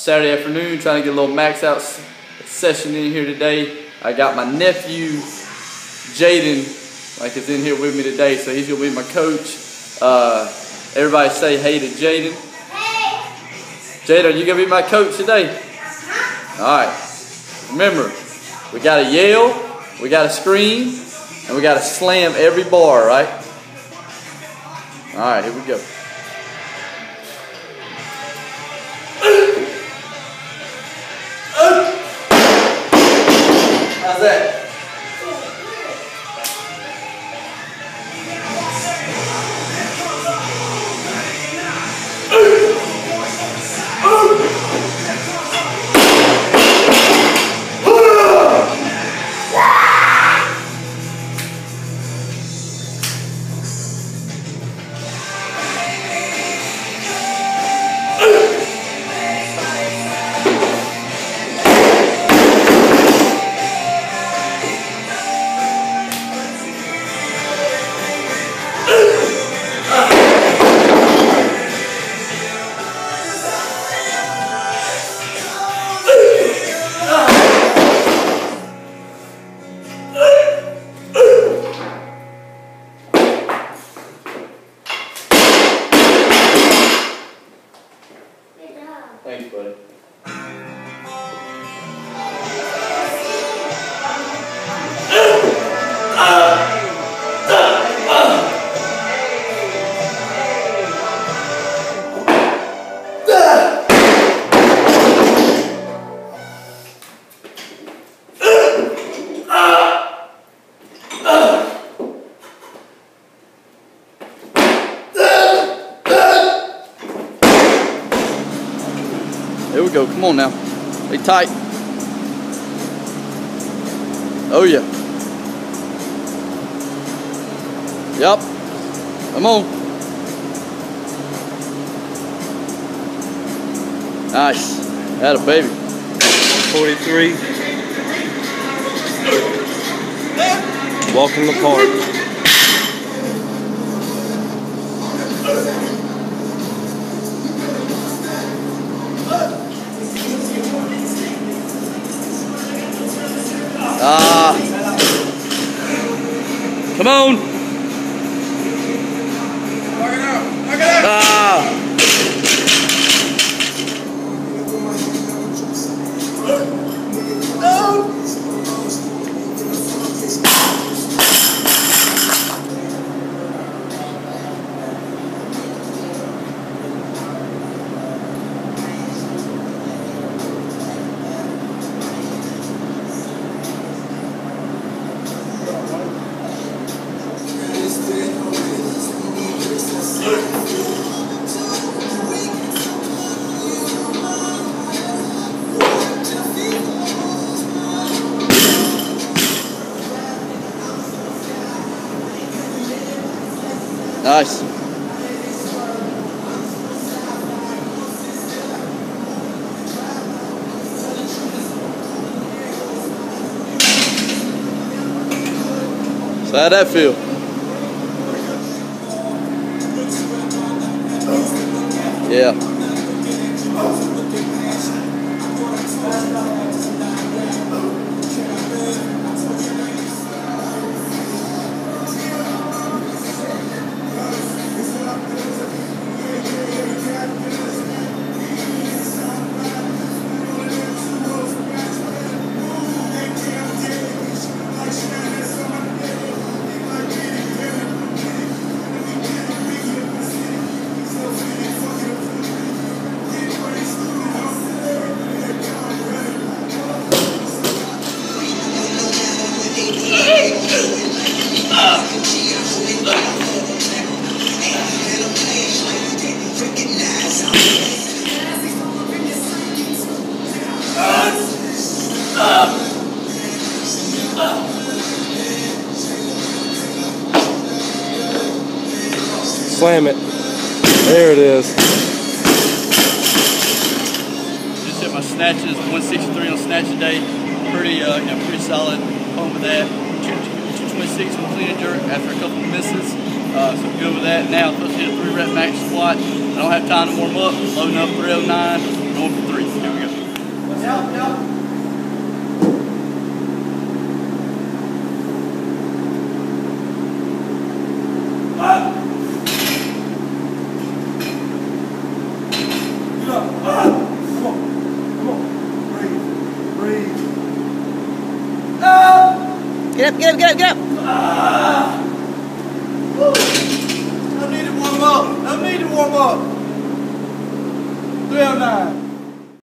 Saturday afternoon, trying to get a little max out session in here today. I got my nephew Jaden, like is in here with me today, so he's gonna be my coach. Uh, everybody say hey to Jaden. Hey. Jaden, are you gonna be my coach today? Huh. All right. Remember, we gotta yell, we gotta scream, and we gotta slam every bar, right? All right, here we go. That? There we go. Come on now. Stay tight. Oh yeah. Yep. Come on. Nice. Had a baby. 43. Walking the park. Come on. Nice. So how that feel? Yeah. Slam it. There it is. Just hit my snatches, 163 on snatch a day. Pretty, uh, you know, pretty solid home with that. 226 on clean and jerk after a couple of misses. Uh, so I'm good with that. Now I'm supposed to hit a three rep max squat. I don't have time to warm up. Loading up 309, going for three. Here we go. Yep, yep. Get up, get up, get up, get up! Ah. I need to warm up. I need to warm up. 309.